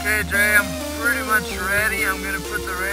Okay, Dre, I'm pretty much ready. I'm gonna put the radio.